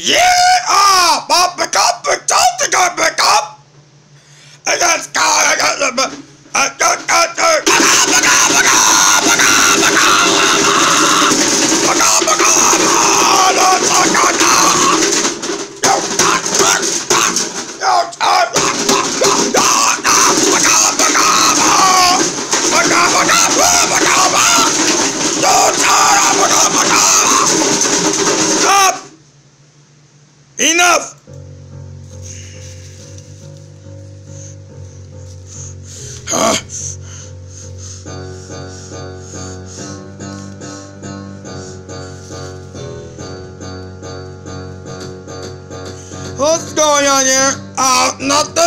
Yeah! Ah! Pop pick up! Pick up! Pick up! Enough! What's going on here? Uh, nothing.